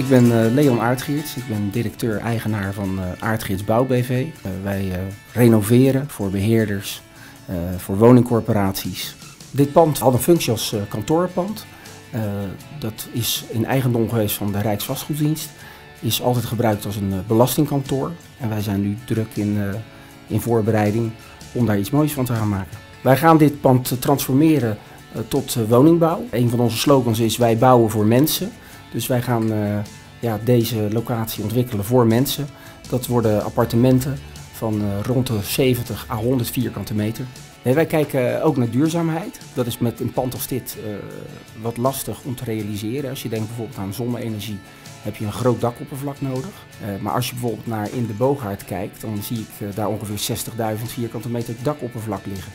Ik ben uh, Leon Aardgeerts. Ik ben directeur-eigenaar van uh, Aardgeerts Bouw BV. Uh, wij renoveren voor beheerders, voor woningcorporaties. Dit pand had een functie als kantoorpand. dat is in eigendom geweest van de Rijksvastgoeddienst. Is altijd gebruikt als een belastingkantoor. En wij zijn nu druk in, in voorbereiding om daar iets moois van te gaan maken. Wij gaan dit pand transformeren tot woningbouw. Een van onze slogans is wij bouwen voor mensen. Dus wij gaan ja, deze locatie ontwikkelen voor mensen. Dat worden appartementen van uh, rond de 70 à 100 vierkante meter. Nee, wij kijken ook naar duurzaamheid. Dat is met een pand als dit uh, wat lastig om te realiseren. Als je denkt bijvoorbeeld aan zonne-energie, heb je een groot dakoppervlak nodig. Uh, maar als je bijvoorbeeld naar in de Boogaard kijkt, dan zie ik daar ongeveer 60.000 vierkante meter dakoppervlak liggen.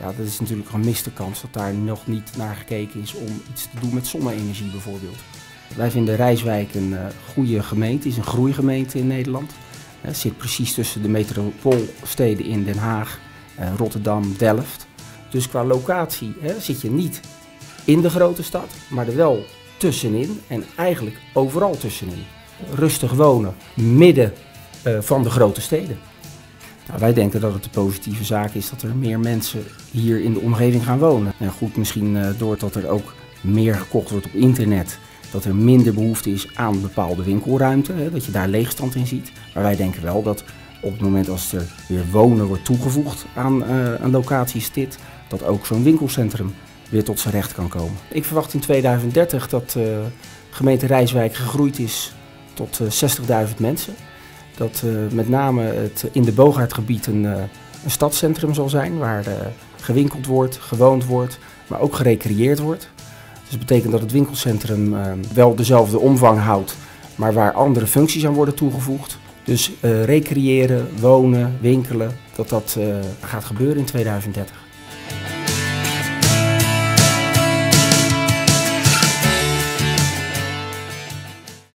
Ja, dat is natuurlijk een gemiste kans dat daar nog niet naar gekeken is om iets te doen met zonne-energie bijvoorbeeld. Wij vinden Rijswijk een uh, goede gemeente, is een groeigemeente in Nederland. Het zit precies tussen de metropoolsteden in Den Haag, uh, Rotterdam, Delft. Dus qua locatie hè, zit je niet in de grote stad, maar er wel tussenin en eigenlijk overal tussenin. Rustig wonen, midden van de grote steden. Nou, wij denken dat het de positieve zaak is dat er meer mensen hier in de omgeving gaan wonen. En goed, misschien uh, doordat er ook meer gekocht wordt op internet dat er minder behoefte is aan bepaalde winkelruimte, hè, dat je daar leegstand in ziet. Maar wij denken wel dat op het moment als er weer wonen wordt toegevoegd aan een locatie als dit, dat ook zo'n winkelcentrum weer tot zijn recht kan komen. Ik verwacht in 2030 dat uh, gemeente Rijswijk gegroeid is tot uh, 60.000 mensen. Dat met name het in de Boogaardgebied een, een stadscentrum zal zijn waar gewinkeld wordt, gewoond wordt, maar ook gerecreëerd wordt. Dus dat betekent dat het winkelcentrum uh, wel dezelfde omvang houdt, maar waar andere functies aan worden toegevoegd. Dus uh, recreëren, wonen, winkelen, dat dat uh, gaat gebeuren in 2030.